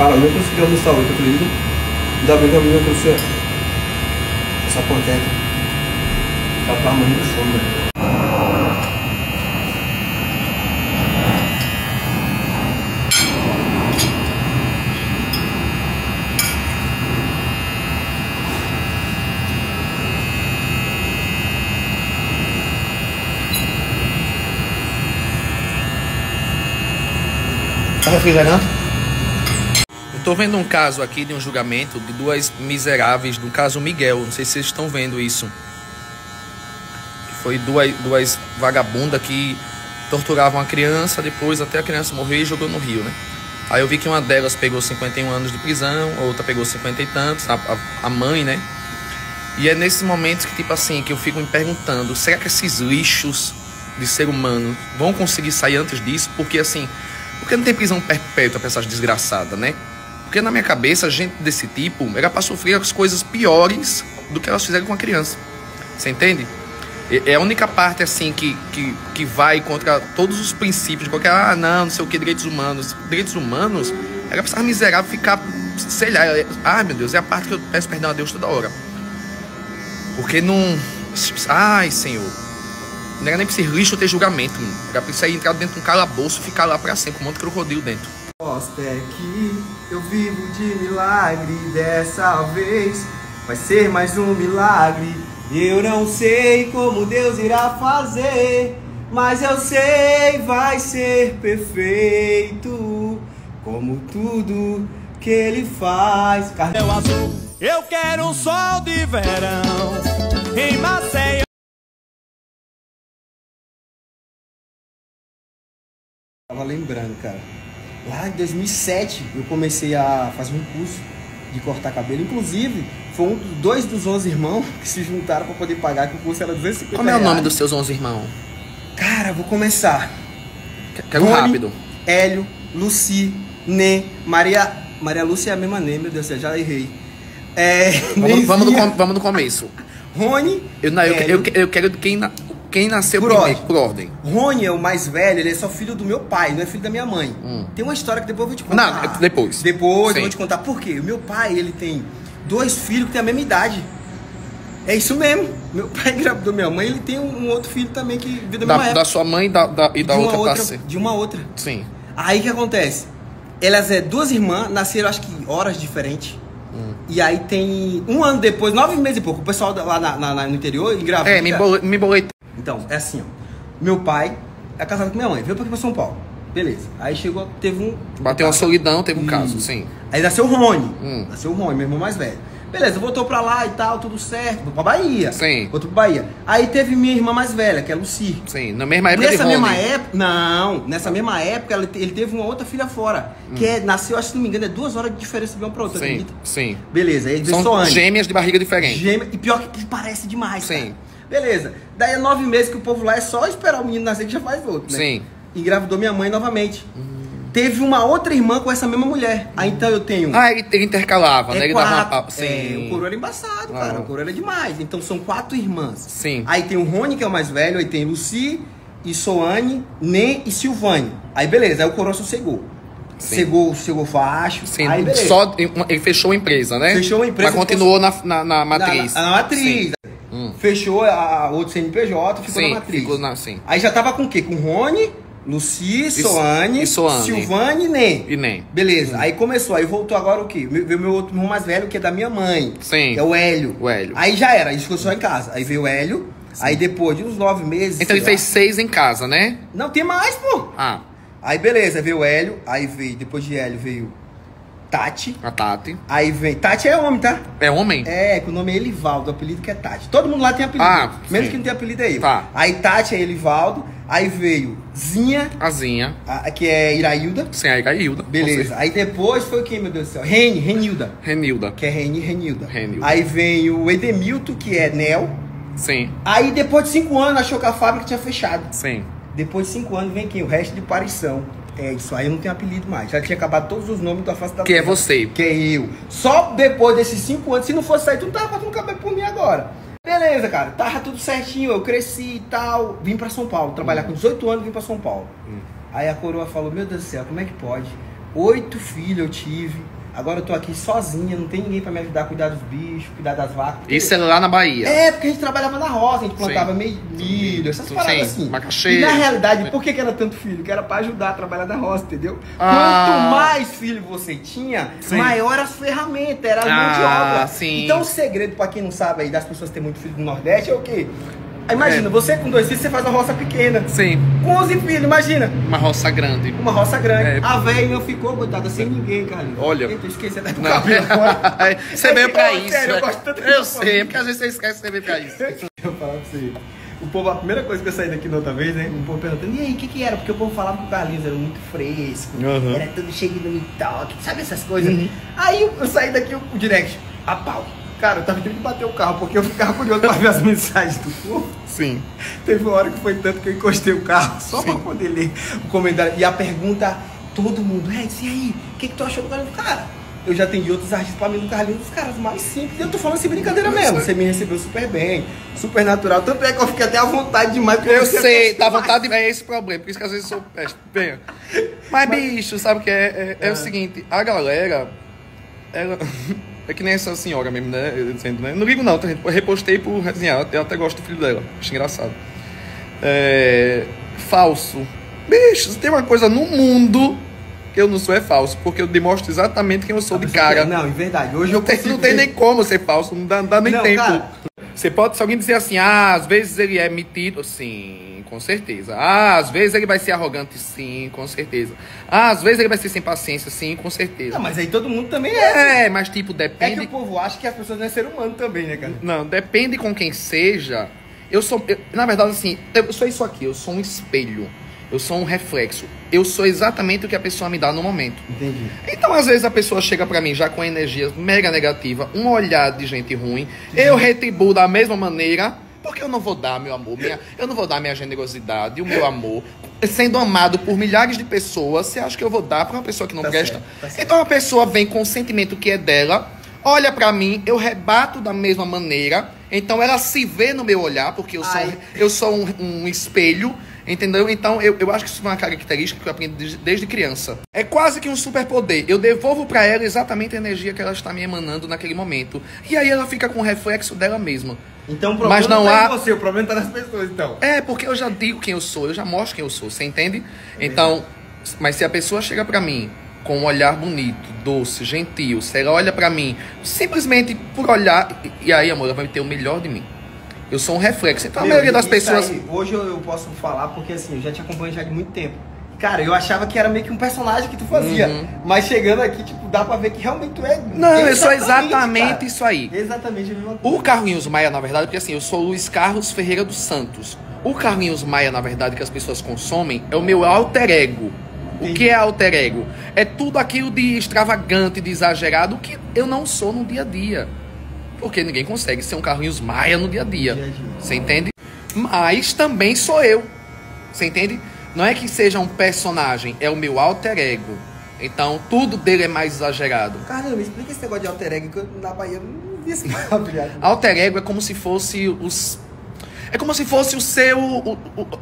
[SPEAKER 6] Cara, eu nem consegui almoçar hoje, acredita? Ainda bem que a menina trouxe essa panqueca. Já tá muito fome, velho.
[SPEAKER 1] Eu tô vendo um caso aqui de um julgamento de duas miseráveis, do caso Miguel. Não sei se vocês estão vendo isso. Foi duas, duas vagabundas que torturavam a criança, depois até a criança morrer e jogou no rio, né? Aí eu vi que uma delas pegou 51 anos de prisão, outra pegou 50 e tantos, a, a, a mãe, né? E é nesses momentos que, tipo assim, que eu fico me perguntando, será que esses lixos de ser humano vão conseguir sair antes disso? Porque assim, porque não tem prisão perpétua pra essas desgraçadas, né? Porque na minha cabeça, gente desse tipo era pra sofrer as coisas piores do que elas fizeram com a criança. Você entende? É a única parte assim que, que, que vai contra todos os princípios de qualquer, ah, não, não sei o que, direitos humanos. Direitos humanos era pra essa miserável ficar, sei lá, é- ai meu Deus, é a parte que eu peço perdão a Deus toda hora. Porque não. Ai, Senhor. Não era nem pra esses lixos ter julgamento, mano. Era pra isso aí entrar dentro de um calabouço e ficar lá pra sempre, com um monte de crocodilo dentro.
[SPEAKER 6] Gosta é que eu vivo de milagre dessa vez. Vai ser mais um milagre. Eu não sei como Deus irá fazer, mas eu sei vai ser perfeito, como tudo que ele faz. Car-
[SPEAKER 7] céu azul. Eu quero um sol de verão em Maceió.
[SPEAKER 6] Tava lembrando, cara. Lá em 2007 eu comecei a fazer um curso de cortar cabelo. Inclusive, foi um dois dos 11 irmãos que se juntaram pra poder pagar, que o curso era 250
[SPEAKER 1] Como é o nome dos seus 11 irmãos?
[SPEAKER 6] Cara, vou começar.
[SPEAKER 1] Quero
[SPEAKER 6] Rony,
[SPEAKER 1] rápido.
[SPEAKER 6] Hélio, Luci, Nê, Maria. Maria Lúcia é a mesma nome, meu Deus do céu, já errei. É.
[SPEAKER 1] Vamos, vamos, no, vamos no começo.
[SPEAKER 6] Rony.
[SPEAKER 1] Eu, não, eu,
[SPEAKER 6] Hélio.
[SPEAKER 1] eu, eu quero quem, na- quem nasceu
[SPEAKER 6] Por
[SPEAKER 1] primeiro,
[SPEAKER 6] ordem.
[SPEAKER 1] por ordem.
[SPEAKER 6] Rony é o mais velho, ele é só filho do meu pai, não é filho da minha mãe. Tem uma história que depois eu vou te contar.
[SPEAKER 1] Hum. Não, é depois.
[SPEAKER 6] Depois
[SPEAKER 1] Sim.
[SPEAKER 6] eu vou te contar por quê. O meu pai, ele tem dois filhos que têm a mesma idade. É isso mesmo. Meu pai engravidou minha mãe, ele tem um, um outro filho também que vive da mesma
[SPEAKER 1] Da, sua mãe e da, da- e da
[SPEAKER 6] de
[SPEAKER 1] outra,
[SPEAKER 6] outra, de uma outra.
[SPEAKER 1] Sim.
[SPEAKER 6] Aí o que acontece? Elas é duas irmãs, nasceram acho que horas diferentes.
[SPEAKER 1] Hum.
[SPEAKER 6] E aí tem um ano depois, nove meses e pouco, o pessoal lá na- na- no interior engravida.
[SPEAKER 1] É, me bolei, me.
[SPEAKER 6] Então, é assim, ó. Meu pai é casado com minha mãe, veio pra aqui pra São Paulo. Beleza. Aí chegou, teve um.
[SPEAKER 1] Bateu uma solidão, teve um
[SPEAKER 6] Isso.
[SPEAKER 1] caso, sim.
[SPEAKER 6] Aí nasceu o Rony.
[SPEAKER 1] Hum.
[SPEAKER 6] Nasceu o Rony, meu irmão mais velho. Beleza, voltou pra lá e tal, tudo certo. Vou pra Bahia.
[SPEAKER 1] Sim.
[SPEAKER 6] Voltou pra Bahia. Aí teve minha irmã mais velha, que é a Lucy.
[SPEAKER 1] Sim, na mesma época
[SPEAKER 6] Nessa
[SPEAKER 1] de Rony.
[SPEAKER 6] mesma época. Não, nessa mesma época ele te- ele teve uma outra filha fora. Que é, nasceu, acho que se não me engano, é duas horas de diferença de uma pra outra,
[SPEAKER 1] Sim,
[SPEAKER 6] acredita?
[SPEAKER 1] sim.
[SPEAKER 6] Beleza, aí veio
[SPEAKER 1] São gêmeas de barriga diferente.
[SPEAKER 6] Gêmea, e pior que parece demais.
[SPEAKER 1] Sim.
[SPEAKER 6] cara. Beleza. Daí é nove meses que o povo lá é só esperar o menino nascer que já faz outro, né?
[SPEAKER 1] Sim.
[SPEAKER 6] Engravidou minha mãe novamente. Teve uma outra irmã com essa mesma mulher. Aí então eu tenho.
[SPEAKER 1] Ah, ele, ele intercalava, né?
[SPEAKER 6] é
[SPEAKER 1] Ele dava uma.
[SPEAKER 6] quatro.
[SPEAKER 1] Sim.
[SPEAKER 6] É, o coroa era embaçado,
[SPEAKER 1] Ah.
[SPEAKER 6] cara. O coroa era demais. Então são quatro irmãs.
[SPEAKER 1] Sim.
[SPEAKER 6] Aí tem o Rony, que é o mais velho. Aí tem Lucy, e Soane, Nê e Silvane. Aí beleza, aí o coroa sossegou.
[SPEAKER 1] Sim.
[SPEAKER 6] Cegou, cegou facho.
[SPEAKER 1] Sim,
[SPEAKER 6] aí beleza.
[SPEAKER 1] só ele fechou a empresa, né?
[SPEAKER 6] Fechou a empresa,
[SPEAKER 1] Mas continuou na, na, na matriz.
[SPEAKER 6] Na, na, na matriz.
[SPEAKER 1] Sim. Hum.
[SPEAKER 6] Fechou a, a outro CNPJ, ficou
[SPEAKER 1] Sim,
[SPEAKER 6] na matriz.
[SPEAKER 1] ficou na- sim.
[SPEAKER 6] Aí já tava com o quê? Com Rony, Lucy, Soane,
[SPEAKER 1] Soane.
[SPEAKER 6] Silvane e Nê.
[SPEAKER 1] E nem.
[SPEAKER 6] Beleza, aí começou, aí voltou agora o quê? Veio meu outro irmão mais velho, que é da minha mãe.
[SPEAKER 1] Sim.
[SPEAKER 6] Que é o Hélio.
[SPEAKER 1] O Hélio.
[SPEAKER 6] Aí já era, a gente ficou só em casa. Aí veio o Hélio, aí depois de uns nove meses.
[SPEAKER 1] Então ele
[SPEAKER 6] sei
[SPEAKER 1] fez
[SPEAKER 6] lá-
[SPEAKER 1] seis em casa, né?
[SPEAKER 6] Não, tem mais, pô.
[SPEAKER 1] Ah,
[SPEAKER 6] Aí beleza, veio o Hélio, aí veio, depois de Hélio veio Tati.
[SPEAKER 1] a Tati.
[SPEAKER 6] Aí vem. Tati é homem, tá?
[SPEAKER 1] É homem?
[SPEAKER 6] É, que o nome é Elivaldo, o apelido que é Tati. Todo mundo lá tem apelido.
[SPEAKER 1] Ah,
[SPEAKER 6] Menos
[SPEAKER 1] sim.
[SPEAKER 6] que não tem apelido aí.
[SPEAKER 1] Tá.
[SPEAKER 6] Aí Tati é Elivaldo, aí veio Zinha,
[SPEAKER 1] Azinha.
[SPEAKER 6] a- que é Irailda.
[SPEAKER 1] Sim, aí Gailda.
[SPEAKER 6] Beleza. Aí depois foi quem, meu Deus do céu? Reni, Renilda.
[SPEAKER 1] Renilda.
[SPEAKER 6] Que é Reni, Renilda.
[SPEAKER 1] Renilda.
[SPEAKER 6] Aí vem o Edemilton, que é Nel.
[SPEAKER 1] Sim,
[SPEAKER 6] Aí depois de cinco anos achou que a fábrica tinha fechado.
[SPEAKER 1] sim.
[SPEAKER 6] Depois de cinco anos vem quem? O resto de parição. É isso aí, eu não tenho apelido mais. Já tinha acabado todos os nomes da face da
[SPEAKER 1] Que é você.
[SPEAKER 6] Que é eu. Só depois desses cinco anos, se não fosse sair, tu não tava cortando cabelo por mim agora. Beleza, cara. Tava tudo certinho, eu cresci e tal. Vim pra São Paulo, trabalhar com 18 anos, vim pra São Paulo. Aí a coroa falou, meu Deus do céu, como é que pode? Oito filhos eu tive. Agora eu tô aqui sozinha, não tem ninguém pra me ajudar a cuidar dos bichos, cuidar das vacas.
[SPEAKER 1] Isso é lá na Bahia.
[SPEAKER 6] É, porque a gente trabalhava na roça, a gente plantava
[SPEAKER 1] Sim.
[SPEAKER 6] meio milho, essas
[SPEAKER 1] Sim,
[SPEAKER 6] paradas
[SPEAKER 1] sim,
[SPEAKER 6] assim.
[SPEAKER 1] macaxeira.
[SPEAKER 6] E na realidade, por que, que era tanto filho? Que era pra ajudar a trabalhar na roça, entendeu?
[SPEAKER 1] Ah.
[SPEAKER 6] Quanto mais filho você tinha,
[SPEAKER 1] Sim.
[SPEAKER 6] maior as ferramentas, era a mão de
[SPEAKER 1] Ah,
[SPEAKER 6] obra. Então o segredo, pra quem não sabe aí, das pessoas terem muito filho do Nordeste é o quê? Imagina,
[SPEAKER 1] É.
[SPEAKER 6] você com dois filhos, você faz uma roça pequena.
[SPEAKER 1] Sim,
[SPEAKER 6] Com 11 filhos, imagina.
[SPEAKER 1] uma roça grande.
[SPEAKER 6] Uma roça grande.
[SPEAKER 1] É.
[SPEAKER 6] A velha não ficou, coitada, sem ninguém, cara.
[SPEAKER 1] Olha.
[SPEAKER 6] Eu esqueci até do
[SPEAKER 1] Não.
[SPEAKER 6] cabelo agora.
[SPEAKER 1] você veio pra isso.
[SPEAKER 6] sério, eu
[SPEAKER 1] né?
[SPEAKER 6] gosto tanto
[SPEAKER 1] eu
[SPEAKER 6] eu
[SPEAKER 1] sei, porque às vezes você esquece que você veio pra isso.
[SPEAKER 6] Eu falar pra você. O povo, a primeira coisa que eu saí daqui da outra vez, né? O povo perguntando, e aí, o que que era? Porque o povo falava que o Carlinhos era muito fresco,
[SPEAKER 1] Uhum.
[SPEAKER 6] era tudo cheio de mitoque, sabe essas coisas? Aí eu, eu saí daqui, o direct, a pau. Cara, eu tava tendo que bater o carro, porque eu ficava curioso pra ver as mensagens do povo.
[SPEAKER 1] Sim.
[SPEAKER 6] Teve uma hora que foi tanto que eu encostei o carro só pra poder ler o comentário. E a pergunta, todo mundo, Rex, e aí? O que, que tu achou do Carlinhos? Cara, eu já atendi outros artistas pra mim do Carlinhos, os caras mais simples. Eu tô falando assim, brincadeira mesmo. Você me recebeu super bem, super natural. Tanto é que eu fiquei até à vontade demais.
[SPEAKER 1] Eu sei, dá
[SPEAKER 6] mais.
[SPEAKER 1] vontade de é esse o problema, por isso que às vezes eu sou péssimo. Venha. Mas, bicho, sabe o que é? É, é o seguinte, a galera. Ela, é que nem essa senhora mesmo, né? eu Dizendo, né? Não ligo não, tá? Eu repostei por resenhar, eu até gosto do filho dela, acho engraçado. É, falso. Bicho, se tem uma coisa no mundo que eu não sou, é falso, porque eu demonstro exatamente quem eu sou de cara.
[SPEAKER 6] Não, em verdade. Hoje eu
[SPEAKER 1] Não tem,
[SPEAKER 6] consigo
[SPEAKER 1] não tem nem como ser falso, não dá, não dá nem
[SPEAKER 6] Não,
[SPEAKER 1] tempo.
[SPEAKER 6] cara.
[SPEAKER 1] Você pode, se alguém dizer assim, ah, às vezes ele é metido, sim, com certeza. Ah, às vezes ele vai ser arrogante, sim, com certeza. Ah, às vezes ele vai ser sem paciência, sim, com certeza.
[SPEAKER 6] Não, mas aí todo mundo também é.
[SPEAKER 1] É, mas tipo,
[SPEAKER 6] É que
[SPEAKER 1] depende.
[SPEAKER 6] o povo acha que as pessoas não é ser humano também, né, cara?
[SPEAKER 1] Não, depende com quem seja. Eu sou, eu- na verdade, assim, eu sou isso aqui, eu sou um espelho. Eu sou um reflexo. Eu sou exatamente o que a pessoa me dá no momento.
[SPEAKER 6] Entendi.
[SPEAKER 1] Então, às vezes, a pessoa chega pra mim já com energia mega negativa, um olhar de gente ruim, eu retribuo da mesma maneira, porque eu não vou dar meu amor, minha, eu não vou dar minha generosidade, o meu amor. Sendo amado por milhares de pessoas, você acha que eu vou dar pra uma pessoa que não
[SPEAKER 6] Tá
[SPEAKER 1] presta?
[SPEAKER 6] certo, tá certo.
[SPEAKER 1] Então, a pessoa vem com o sentimento que é dela, olha pra mim, eu rebato da mesma maneira, então ela se vê no meu olhar, porque eu sou,
[SPEAKER 6] Ai.
[SPEAKER 1] eu sou um, um espelho, entendeu? Então eu, eu acho que isso é uma característica que eu aprendi desde, desde criança. É quase que um superpoder. Eu devolvo pra ela exatamente a energia que ela está me emanando naquele momento. E aí ela fica com o reflexo dela mesma.
[SPEAKER 6] Então o problema
[SPEAKER 1] Mas não
[SPEAKER 6] tá
[SPEAKER 1] há-
[SPEAKER 6] em você, o problema tá nas pessoas, então.
[SPEAKER 1] É, porque eu já digo quem eu sou, eu já mostro quem eu sou, você entende? Então, mas se a pessoa chega pra mim com um olhar bonito, doce, gentil, se ela olha pra mim simplesmente por olhar, e, e aí, amor, ela vai ter o melhor de mim. Eu sou um reflexo. Então a
[SPEAKER 6] Meu,
[SPEAKER 1] maioria das
[SPEAKER 6] isso
[SPEAKER 1] pessoas.
[SPEAKER 6] aí, hoje eu, eu posso falar porque assim, eu já te acompanho já de muito tempo. Cara, eu achava que era meio que um personagem que tu fazia. Mas chegando aqui, tipo, dá pra ver que realmente tu é.
[SPEAKER 1] Uhum. Não, eu sou
[SPEAKER 6] exatamente, cara.
[SPEAKER 1] isso aí.
[SPEAKER 6] Exatamente a mesma coisa.
[SPEAKER 1] O Carlinhos Maia, na verdade, porque assim, eu sou Luiz Carlos Ferreira dos Santos. O Carlinhos Maia, na verdade, que as pessoas consomem, é o meu alter ego. O
[SPEAKER 6] Entendi.
[SPEAKER 1] que é alter ego? É tudo aquilo de extravagante, de exagerado, que eu não sou no dia a dia. Porque ninguém consegue ser um Carlinhos Maia no dia a dia.
[SPEAKER 6] Dia a dia.
[SPEAKER 1] Você entende? Mas também sou eu. Você entende? Não é que seja um personagem, é o meu alter ego. Então tudo dele é mais exagerado.
[SPEAKER 6] Caramba, me explica esse negócio de alter ego que eu, na Bahia não vi esse.
[SPEAKER 1] Alter ego é como se fosse os. É como se fosse o seu. O, o,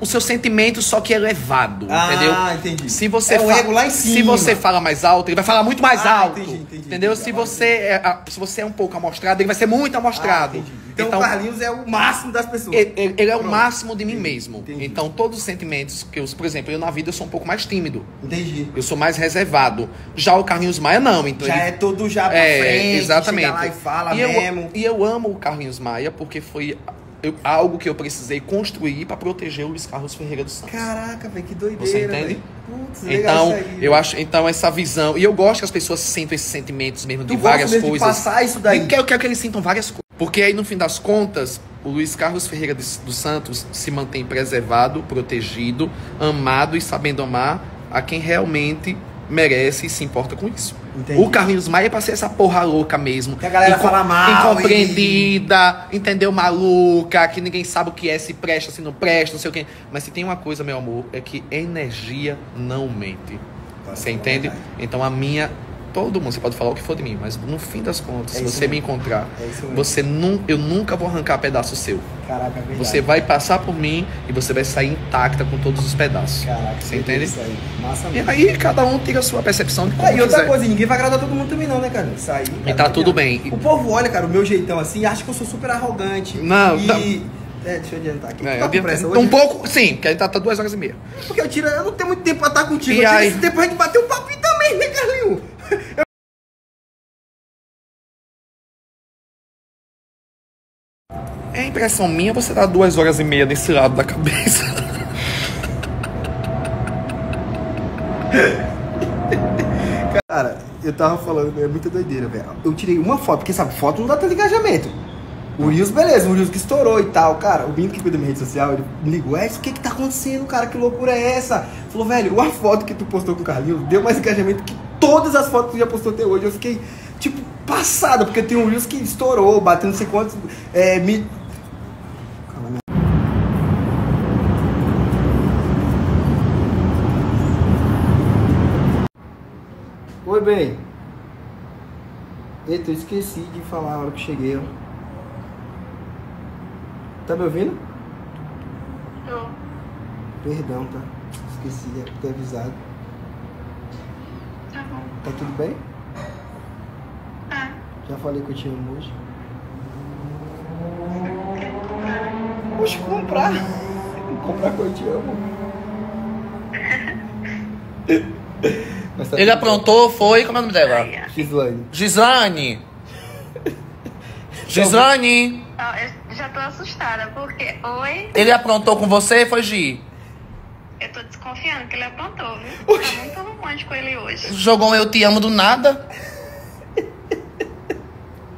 [SPEAKER 1] o seu sentimento, só que elevado,
[SPEAKER 6] Ah,
[SPEAKER 1] entendeu?
[SPEAKER 6] entendi.
[SPEAKER 1] Se você
[SPEAKER 6] É o ego lá em
[SPEAKER 1] Se
[SPEAKER 6] cima.
[SPEAKER 1] você fala mais alto, ele vai falar muito mais
[SPEAKER 6] Ah,
[SPEAKER 1] alto.
[SPEAKER 6] entendi, entendi,
[SPEAKER 1] entendeu?
[SPEAKER 6] entendi.
[SPEAKER 1] Se você é, ah, se você é um pouco amostrado, ele vai ser muito amostrado.
[SPEAKER 6] Ah, entendi. então, o Carlinhos é o máximo das pessoas.
[SPEAKER 1] ele, ele- ele é o máximo de mim mesmo. Então, todos os sentimentos que eu, por exemplo, eu na vida eu sou um pouco mais tímido.
[SPEAKER 6] Entendi.
[SPEAKER 1] Eu sou mais reservado. Já o Carlinhos Maia não, então
[SPEAKER 6] Já
[SPEAKER 1] ele
[SPEAKER 6] é todo já pra
[SPEAKER 1] é,
[SPEAKER 6] frente,
[SPEAKER 1] exatamente.
[SPEAKER 6] chega lá e fala
[SPEAKER 1] e eu,
[SPEAKER 6] mesmo.
[SPEAKER 1] e eu amo o Carlinhos Maia porque foi eu- algo que eu precisei construir para proteger o Luiz Carlos Ferreira dos Santos.
[SPEAKER 6] Caraca, velho, que doideira,
[SPEAKER 1] Você entende?
[SPEAKER 6] Putz,
[SPEAKER 1] Então,
[SPEAKER 6] aí,
[SPEAKER 1] eu acho, então essa visão, e eu gosto que as pessoas sintam esses sentimentos mesmo
[SPEAKER 6] Tu
[SPEAKER 1] de várias
[SPEAKER 6] mesmo de
[SPEAKER 1] coisas.
[SPEAKER 6] passar isso daí?
[SPEAKER 1] Eu quero, eu quero que eles sintam várias coisas. Porque aí no fim das contas, o Luiz Carlos Ferreira de- dos Santos se mantém preservado, protegido, amado e sabendo amar a quem realmente merece e se importa com isso.
[SPEAKER 6] Entendi.
[SPEAKER 1] O Carlinhos Maia é pra ser essa porra louca mesmo.
[SPEAKER 6] Que a galera
[SPEAKER 1] Incom-
[SPEAKER 6] fala mal
[SPEAKER 1] Incompreendida, entendeu? Maluca, que ninguém sabe o que é, se presta, se não presta, não sei o quê. Mas se tem uma coisa, meu amor, é que energia não mente. Você entende? Então a minha todo mundo, você pode falar o que for de mim, mas no fim das contas,
[SPEAKER 6] É
[SPEAKER 1] se você me
[SPEAKER 6] mesmo.
[SPEAKER 1] encontrar,
[SPEAKER 6] É
[SPEAKER 1] você nu, eu nunca vou arrancar pedaço seu.
[SPEAKER 6] Caraca, é.
[SPEAKER 1] Você vai passar por mim e você vai sair intacta com todos os pedaços.
[SPEAKER 6] Caraca,
[SPEAKER 1] você entende?
[SPEAKER 6] Isso aí. Massa
[SPEAKER 1] E
[SPEAKER 6] mesmo.
[SPEAKER 1] aí cada um tira a sua percepção de como
[SPEAKER 6] Ah, e outra
[SPEAKER 1] quiser.
[SPEAKER 6] coisa, ninguém vai agradar todo mundo também não, né, cara? Isso aí.
[SPEAKER 1] E tá
[SPEAKER 6] não
[SPEAKER 1] tudo bem.
[SPEAKER 6] O povo olha, cara, o meu jeitão assim e acha que eu sou super arrogante.
[SPEAKER 1] Não,
[SPEAKER 6] e...
[SPEAKER 1] tá-
[SPEAKER 6] É, deixa eu adiantar aqui.
[SPEAKER 1] É,
[SPEAKER 6] tá
[SPEAKER 1] adianta- um pouco, sim, porque aí tá, tá duas horas e meia.
[SPEAKER 6] Porque eu tiro, eu não tenho muito tempo pra estar contigo.
[SPEAKER 1] E
[SPEAKER 6] eu tiro
[SPEAKER 1] aí?
[SPEAKER 6] esse tempo pra gente bater um papinho
[SPEAKER 1] impressão minha, você dá duas horas e meia nesse lado da cabeça.
[SPEAKER 6] Cara, eu tava falando, é muita doideira, velho. Eu tirei uma foto, porque sabe, foto não dá tanto engajamento. O Reels, beleza, o Reels que estourou e tal. Cara, o menino que cuida da minha rede social, ele me ligou, é, o que que tá acontecendo, cara? Que loucura é essa? Falou, velho, uma foto que tu postou com o Carlinhos deu mais engajamento que todas as fotos que tu já postou até hoje. Eu fiquei, tipo, passado, porque tem um Reels que estourou, bateu não sei quantos. É, me... Oi, bem. Eita, eu esqueci de falar a hora que cheguei, ó. Tá me ouvindo?
[SPEAKER 8] Tô.
[SPEAKER 6] Perdão, tá? Esqueci de ter avisado.
[SPEAKER 8] Tá bom.
[SPEAKER 6] Tá tudo bem?
[SPEAKER 8] Tá.
[SPEAKER 6] Já falei que eu te amo hoje. Poxa, comprar. comprar que eu te amo. Tá
[SPEAKER 1] Ele aprontou, foi, como é o nome dela? Gislane. Gislane.
[SPEAKER 8] Ó, eu já tô assustada, porque oi,
[SPEAKER 1] Ele aprontou com você, foi Gi?
[SPEAKER 8] eu tô desconfiando que ele aprontou, viu? Tá muito romântico ele hoje.
[SPEAKER 1] Jogou um eu te amo do nada?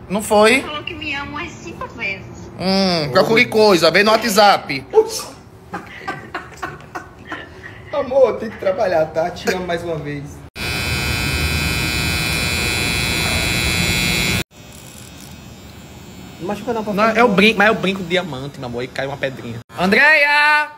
[SPEAKER 1] Não foi?
[SPEAKER 8] Falou que me ama umas cinco vezes.
[SPEAKER 1] Hum, procure coisa, vem no WhatsApp.
[SPEAKER 6] Amor, tem que trabalhar, tá? Te amo mais uma vez. Não machuca não, pra
[SPEAKER 1] Não, é o brinco, mas é o brinco de diamante, meu amor, e cai uma pedrinha. Andréia!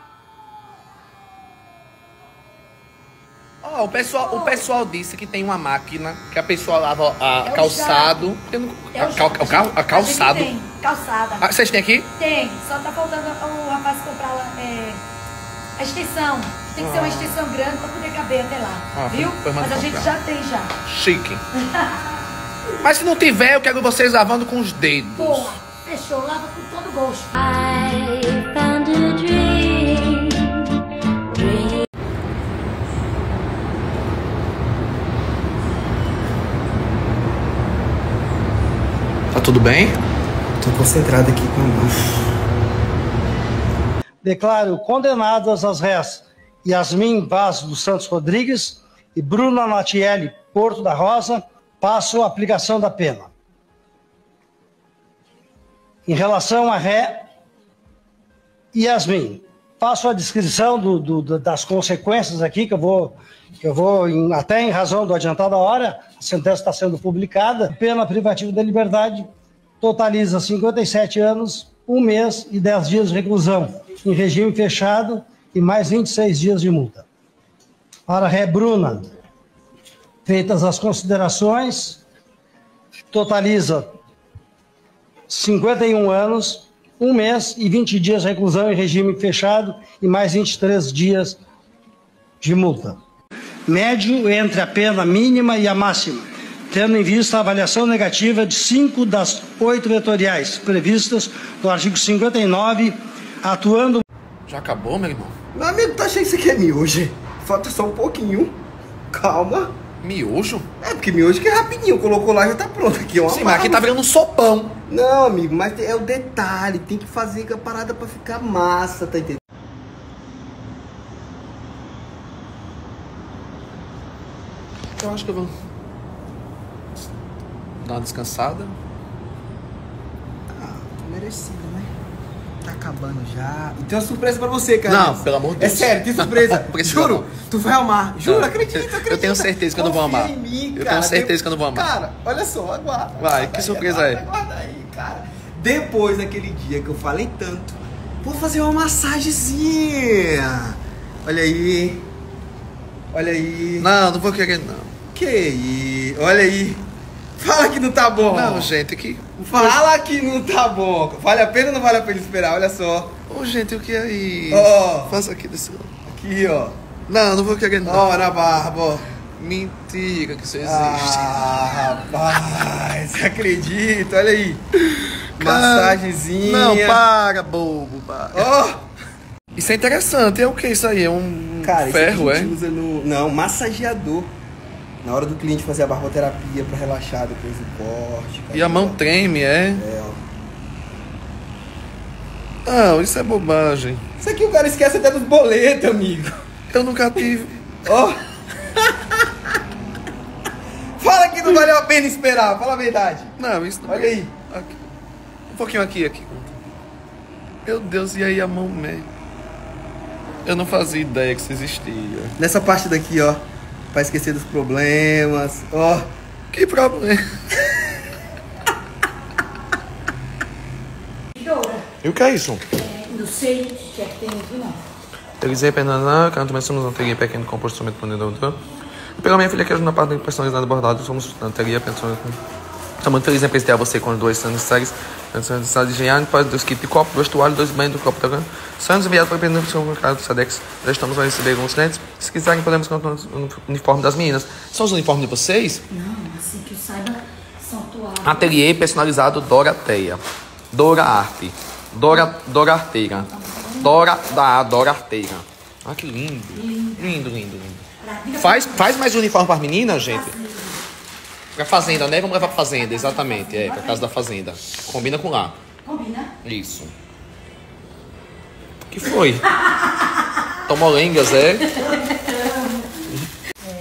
[SPEAKER 1] Ó, o pessoal, o pessoal disse que tem uma máquina que a pessoa lava a
[SPEAKER 4] É
[SPEAKER 1] calçado. Eu não-
[SPEAKER 4] É
[SPEAKER 1] a, cal- o cal- a calçado.
[SPEAKER 4] A tem, calçada.
[SPEAKER 1] Ah, vocês têm aqui?
[SPEAKER 4] Tem, só tá faltando o rapaz comprar lá, é, a extensão. Tem que ser uma extensão grande pra poder caber até lá.
[SPEAKER 1] Ah,
[SPEAKER 4] viu?
[SPEAKER 1] foi- foi
[SPEAKER 4] Mas a
[SPEAKER 1] mandar
[SPEAKER 4] gente
[SPEAKER 1] comprar.
[SPEAKER 4] já tem já.
[SPEAKER 1] Chique. Mas se não tiver, eu quero vocês lavando com os dedos.
[SPEAKER 4] Boa, fechou, lava com todo gosto.
[SPEAKER 5] Dream.
[SPEAKER 1] Tá tudo bem?
[SPEAKER 6] Tô concentrado aqui com a mão.
[SPEAKER 9] Declaro condenadas as réis Yasmin Vaz dos Santos Rodrigues e Bruna Natielli Porto da Rosa, passo a aplicação da pena. Em relação à ré Yasmin, faço a descrição do- do- das consequências aqui, que eu vou, que eu vou em- até em razão do adiantado da hora, a sentença está sendo publicada, pena privativa da liberdade totaliza 57 anos, um mês e 10 dias de reclusão, em regime fechado e mais 26 dias de multa. Para a ré Bruna, feitas as considerações, totaliza 51 anos, um mês e 20 dias de reclusão em regime fechado e mais 23 dias de multa. Médio entre a pena mínima e a máxima, tendo em vista a avaliação negativa de cinco das oito vetoriais previstas no artigo 59, atuando
[SPEAKER 1] Já acabou, meu irmão?
[SPEAKER 6] Meu amigo, tá achando que isso aqui é miojo? Falta só um pouquinho. Calma.
[SPEAKER 1] Miojo?
[SPEAKER 6] É, porque miojo que é rapidinho. Colocou lá e já tá pronto. Aqui é uma
[SPEAKER 1] Sim, mas aqui tá virando um sopão.
[SPEAKER 6] Não, amigo, mas é o detalhe. Tem que fazer a parada pra ficar massa, tá entendendo?
[SPEAKER 1] Eu acho que eu vou dar uma descansada.
[SPEAKER 6] Ah, merecido, né? Tá acabando já. E tem uma surpresa pra você, cara.
[SPEAKER 1] Não, pelo amor de
[SPEAKER 6] É
[SPEAKER 1] Deus.
[SPEAKER 6] sério, tem surpresa. Juro, tu vai amar. Juro,
[SPEAKER 1] Não.
[SPEAKER 6] acredita,
[SPEAKER 1] Eu tenho certeza que eu não vou amar.
[SPEAKER 6] em mim,
[SPEAKER 1] Eu tenho certeza que eu não vou amar.
[SPEAKER 6] Cara, olha só, aguarda.
[SPEAKER 1] Vai, que
[SPEAKER 6] aí,
[SPEAKER 1] surpresa é?
[SPEAKER 6] Aguarda aí, cara. Depois daquele dia que eu falei tanto, vou fazer uma massagenzinha. Olha aí. Olha aí.
[SPEAKER 1] Não, não vou querer, não.
[SPEAKER 6] Que isso? Olha aí. Fala que não tá bom.
[SPEAKER 1] Não, gente, que.
[SPEAKER 6] Fala que não tá bom. Vale a pena ou não vale a pena esperar? Olha só.
[SPEAKER 1] Ô, gente, o que é isso?
[SPEAKER 6] Ó.
[SPEAKER 1] Faça aqui desse lado.
[SPEAKER 6] Aqui, ó.
[SPEAKER 1] Não, não vou querer não.
[SPEAKER 6] Ó, na barba.
[SPEAKER 1] Mentira que isso existe.
[SPEAKER 6] Ah, rapaz. Acredito. Olha aí. Massagenzinha.
[SPEAKER 1] Não, para, bobo, para.
[SPEAKER 6] Ó.
[SPEAKER 1] Isso é interessante. É o que isso aí? É um
[SPEAKER 6] Cara, isso
[SPEAKER 1] ferro,
[SPEAKER 6] a
[SPEAKER 1] é?
[SPEAKER 6] gente usa no... Não, massageador. Na hora do cliente fazer a barboterapia pra relaxar depois do corte.
[SPEAKER 1] E a mão treme, é?
[SPEAKER 6] É, ó.
[SPEAKER 1] Não, isso é bobagem.
[SPEAKER 6] Isso aqui o cara esquece até dos boletos, amigo.
[SPEAKER 1] Eu nunca tive.
[SPEAKER 6] Ó. Fala que não valeu a pena esperar, fala a verdade.
[SPEAKER 1] Não, isso não.
[SPEAKER 6] Olha aí.
[SPEAKER 1] Aqui. Um pouquinho aqui, aqui. Meu Deus, e aí a mão, né? Eu não fazia ideia que isso existia.
[SPEAKER 6] Nessa parte daqui, ó. Pra esquecer dos problemas. Ó.
[SPEAKER 1] Que problema? E o que é isso?
[SPEAKER 4] Não sei o que é que tem aqui, não.
[SPEAKER 1] Elisei Pernambuco, canto mais somos anteria pequeno composto dentro do Pela minha filha que ajuda na parte de personalizado bordado, somos anteria pensando Estou muito feliz em presentear você com dois sandes séries. Sandes séries de higiene, para dois kits de copo, dois toalhas, dois banhos do copo da grana. Sandes enviados para o Pernambuco no mercado do Sadex. Já estamos a receber alguns clientes. Se quiserem, podemos contar o uniforme das meninas. São os uniformes de vocês?
[SPEAKER 4] Não, assim que eu saiba, são toalhas.
[SPEAKER 1] Ateliê personalizado Dorateia. Dora Arte. Dora, Dora Arteira. Dora da Dora Arteira. Ah, que lindo. Lindo, lindo, lindo. Faz, faz mais uniforme para as meninas, gente? Pra fazenda, né? Vamos levar pra fazenda, exatamente. É, pra casa da fazenda. Combina com lá.
[SPEAKER 4] Combina?
[SPEAKER 1] Isso. que foi? Tomolengas, é?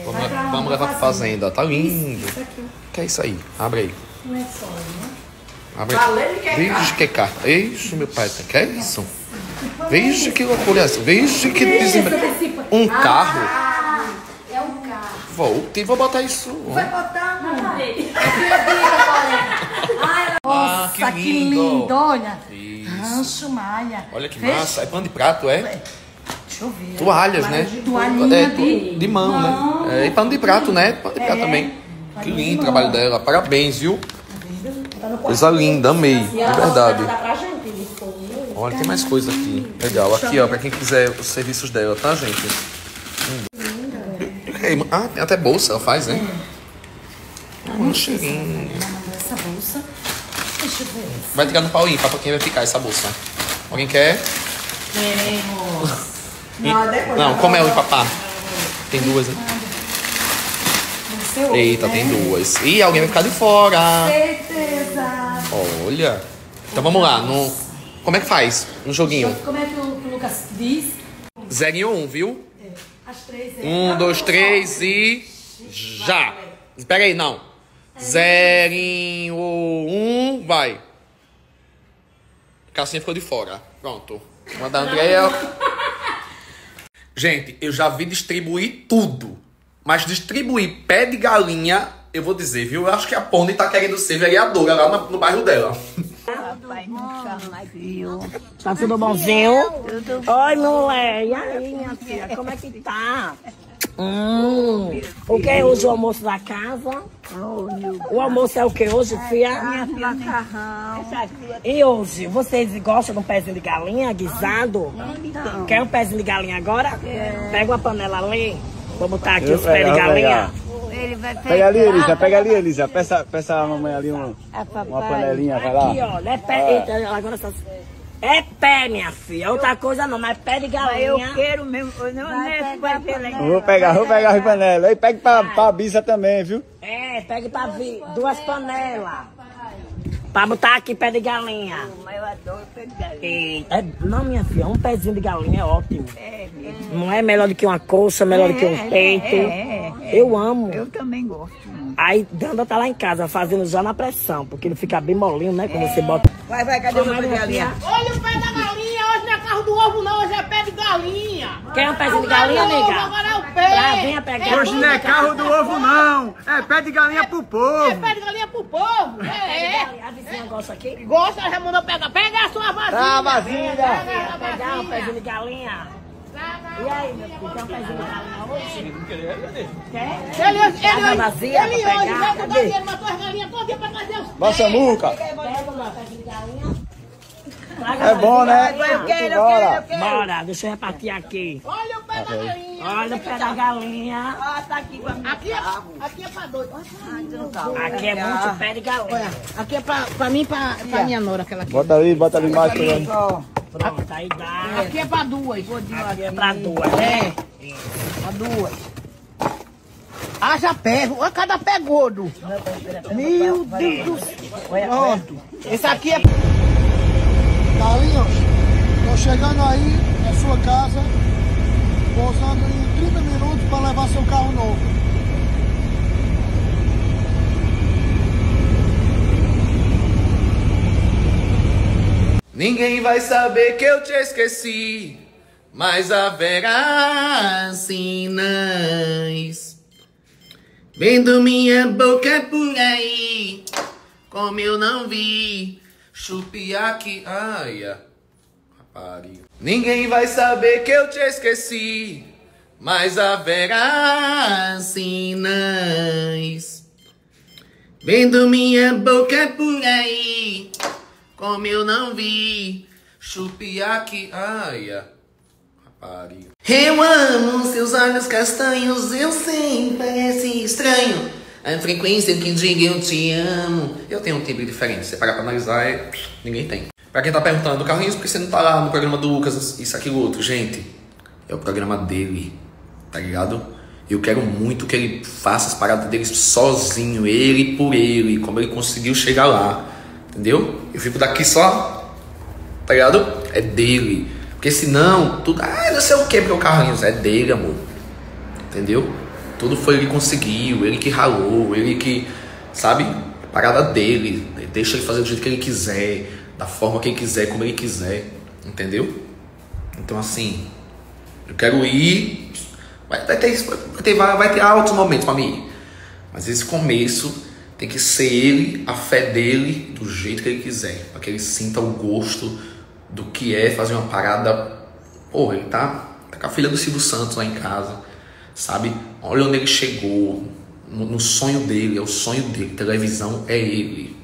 [SPEAKER 1] Vamos, vamos levar pra fazenda. Tá lindo. O que é isso aí? Abre aí.
[SPEAKER 4] Não é só, né?
[SPEAKER 1] Abre aí. Vixe, que carta. Ixi, meu pai. Que é isso? Vixe, que loucura é essa? Vixe, que desembra... Um carro?
[SPEAKER 4] É.
[SPEAKER 1] Vou, e vou botar isso.
[SPEAKER 4] Vai botar um.
[SPEAKER 1] Ah,
[SPEAKER 4] Nossa,
[SPEAKER 1] que
[SPEAKER 4] que
[SPEAKER 1] lindo.
[SPEAKER 4] lindo. Olha.
[SPEAKER 1] Isso.
[SPEAKER 4] Rancho Maia.
[SPEAKER 1] Olha que massa. É pano de prato, é?
[SPEAKER 4] Deixa eu ver.
[SPEAKER 1] Toalhas, né?
[SPEAKER 4] Toalhinha
[SPEAKER 1] É,
[SPEAKER 4] de...
[SPEAKER 1] de mão, né? É, e pano de prato, né? Pano de prato
[SPEAKER 4] É.
[SPEAKER 1] também. Que lindo o trabalho dela. Parabéns, viu? Coisa linda, amei. De verdade. Olha, tem mais coisa aqui. Legal. Aqui, ó, pra quem quiser os serviços dela, tá, gente? Hum. Ah, tem até bolsa, ela faz, né? Um cheirinho.
[SPEAKER 4] Essa bolsa. Deixa eu ver.
[SPEAKER 1] Vai tirar no pau ímpar pra quem vai ficar essa bolsa. Alguém quer?
[SPEAKER 4] Queremos.
[SPEAKER 10] Não, depois.
[SPEAKER 1] Não, como é o empapá? Tem duas, né?
[SPEAKER 4] Seu
[SPEAKER 1] Eita, tem duas. Ih, alguém vai ficar de fora.
[SPEAKER 4] Certeza.
[SPEAKER 1] Olha. Então vamos lá. No... Como é que faz no joguinho?
[SPEAKER 4] Como é que o, Lucas diz?
[SPEAKER 1] Zero e um, viu?
[SPEAKER 4] Três é.
[SPEAKER 1] Um, dois, três e. Já! Espera aí, não. Zero, um, vai. Cassinha ficou de fora. Pronto. Uma da Andréia. Gente, eu já vi distribuir tudo. Mas distribuir pé de galinha, eu vou dizer, viu? Eu acho que a Pony tá querendo ser vereadora lá no, no bairro dela.
[SPEAKER 10] Tá tudo bonzinho? Oi, mulher. E aí, minha filha, como é que tá? Hum, o que é hoje o almoço da casa? O almoço é o que hoje, filha? Minha filha, macarrão. E hoje, vocês gostam de um pezinho de galinha guisado? Quer um pezinho de galinha agora? Pega uma panela ali. Vou botar aqui os pés de galinha.
[SPEAKER 11] Pega ali, Elisa, pega ali, Elisa. Peça, peça a mamãe ali uma, uma panelinha, vai lá.
[SPEAKER 10] Aqui, ó, é pé. Eita, agora só. É pé, minha filha. Outra coisa não, mas é pé de galinha. Eu quero mesmo. Não é
[SPEAKER 11] Vou pegar, vou pegar as panelas. E pega pra, pra bisa também, viu?
[SPEAKER 10] É, pegue pra vir duas panelas. Pra botar aqui pé de galinha.
[SPEAKER 12] Eu adoro pé de galinha.
[SPEAKER 10] Eita, é- não, minha filha, um pezinho de galinha é ótimo. Não é melhor do que uma coxa, melhor do que um peito.
[SPEAKER 12] é, é.
[SPEAKER 10] Eu amo.
[SPEAKER 12] Eu também gosto.
[SPEAKER 10] Aí Danda tá lá em casa fazendo já na pressão, porque ele fica bem molinho, né? Quando você bota.
[SPEAKER 12] Vai, vai, cadê o pé de galinha?
[SPEAKER 13] Olha o pé da galinha, é carro do ovo não, hoje é pé de galinha.
[SPEAKER 10] Quer um pezinho de galinha,
[SPEAKER 13] do ovo,
[SPEAKER 10] nega?
[SPEAKER 13] Agora é o pé.
[SPEAKER 10] Pra venha pegar.
[SPEAKER 11] Hoje não é carro do ovo, não. É pé de galinha pro
[SPEAKER 13] É
[SPEAKER 11] povo.
[SPEAKER 13] pé de galinha pro povo. É, é.
[SPEAKER 10] A vizinha gosta aqui?
[SPEAKER 13] Gosta, Ramona, pega. Pega a sua vasilha.
[SPEAKER 11] Tá, vasilha.
[SPEAKER 13] Pega a
[SPEAKER 10] Pegar um pezinho de galinha.
[SPEAKER 2] E aí, meu filho, tem um pezinho de galinha hoje? Quer?
[SPEAKER 13] Ele, ele,
[SPEAKER 2] Água
[SPEAKER 13] ele,
[SPEAKER 2] vazia
[SPEAKER 13] ele
[SPEAKER 2] pra
[SPEAKER 13] hoje
[SPEAKER 2] pegar?
[SPEAKER 13] vai botar dinheiro na tua galinha toda pra trazer os
[SPEAKER 11] Massamuca.
[SPEAKER 2] Pega lá, pezinho de galinha.
[SPEAKER 11] É bom, né?
[SPEAKER 2] Eu quero, eu
[SPEAKER 11] Bora.
[SPEAKER 2] quero, eu quero. Bora, deixa eu repartir aqui.
[SPEAKER 13] Olha o pé da galinha.
[SPEAKER 2] Olha o pé da galinha.
[SPEAKER 12] Ah, tá aqui com a minha
[SPEAKER 13] Aqui é, aqui é pra dois.
[SPEAKER 2] Aqui é muito pé de galinha.
[SPEAKER 13] Aqui é pra, pra mim e pra, pra minha nora, aquela aqui.
[SPEAKER 11] Bota ali, bota ali embaixo. né?
[SPEAKER 2] Pronto, aí dá.
[SPEAKER 13] Aqui é pra duas.
[SPEAKER 2] Aqui é pra duas,
[SPEAKER 13] É,
[SPEAKER 2] né?
[SPEAKER 13] pra duas. Haja pé, olha cada pé gordo. Meu Deus do céu. Pronto. Esse aqui é...
[SPEAKER 9] Carlinhos, tô chegando aí na sua casa, pousando em 30 minutos para levar seu carro novo.
[SPEAKER 1] Ninguém vai saber que eu te esqueci, mas haverá sinais. Vendo minha boca por aí, como eu não vi, chupe aqui, ai, a- rapariga. Ninguém vai saber que eu te esqueci, mas haverá sinais. Vendo minha boca por aí, como eu não vi, chupe aqui, ai, a- rapariga. Eu amo seus olhos castanhos, eu sei, parece estranho. A frequência que diga eu te amo. Eu tenho um timbre diferente, se você parar pra analisar, é... ninguém tem. Pra quem tá perguntando, Carlinhos, por que você não tá lá no programa do Lucas, isso, aquilo, outro? Gente, é o programa dele, tá ligado? Eu quero muito que ele faça as paradas dele sozinho, ele por ele, como ele conseguiu chegar lá, entendeu? Eu fico daqui só, tá ligado? É dele. Porque senão, tudo. Ah, não sei o que, porque o Carlinhos é dele, amor. Entendeu? Tudo foi ele que conseguiu, ele que ralou, ele que. Sabe? Parada dele. Deixa ele fazer do jeito que ele quiser, da forma que ele quiser, como ele quiser. Entendeu? Então assim, eu quero ir. Vai, vai ter, vai, ter, vai, vai ter altos momentos pra mim ir. Mas esse começo tem que ser ele, a fé dele, do jeito que ele quiser. Pra que ele sinta o gosto do que é fazer uma parada. Porra, ele tá, tá com a filha do Silvio Santos lá em casa, sabe? Olha onde ele chegou, no, no sonho dele, é o sonho dele. Televisão é ele.